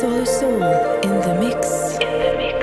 Solar Soul in the mix. In the mix.